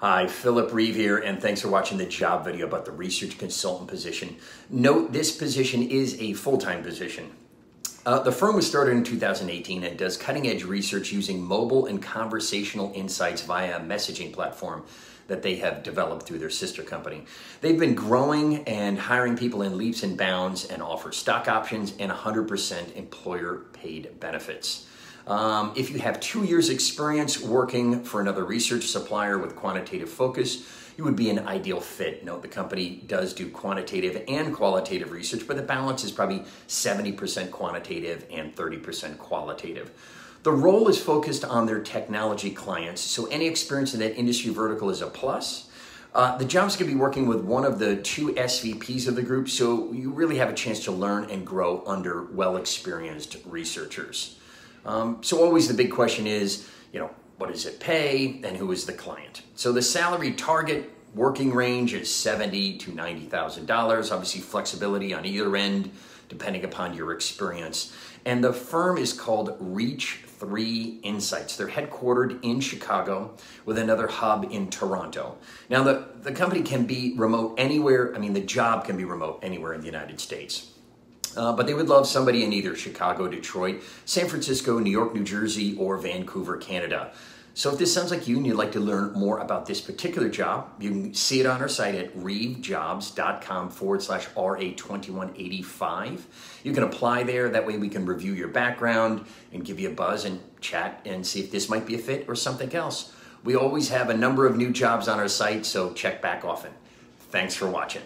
Hi, Philip Reeve here, and thanks for watching the job video about the research consultant position. Note this position is a full time position. Uh, the firm was started in 2018 and does cutting edge research using mobile and conversational insights via a messaging platform that they have developed through their sister company. They've been growing and hiring people in leaps and bounds and offer stock options and 100% employer paid benefits. Um, if you have two years experience working for another research supplier with quantitative focus, you would be an ideal fit. Note the company does do quantitative and qualitative research, but the balance is probably 70% quantitative and 30% qualitative. The role is focused on their technology clients, so any experience in that industry vertical is a plus. Uh, the job's going to be working with one of the two SVPs of the group, so you really have a chance to learn and grow under well experienced researchers. Um, so always the big question is, you know, what does it pay and who is the client? So the salary target working range is seventy to ninety thousand dollars. Obviously, flexibility on either end depending upon your experience. And the firm is called Reach Three Insights. They're headquartered in Chicago with another hub in Toronto. Now, the, the company can be remote anywhere. I mean, the job can be remote anywhere in the United States. Uh, but they would love somebody in either Chicago, Detroit, San Francisco, New York, New Jersey, or Vancouver, Canada. So if this sounds like you and you'd like to learn more about this particular job, you can see it on our site at reevejobs.com forward slash RA2185. You can apply there. That way we can review your background and give you a buzz and chat and see if this might be a fit or something else. We always have a number of new jobs on our site, so check back often. Thanks for watching.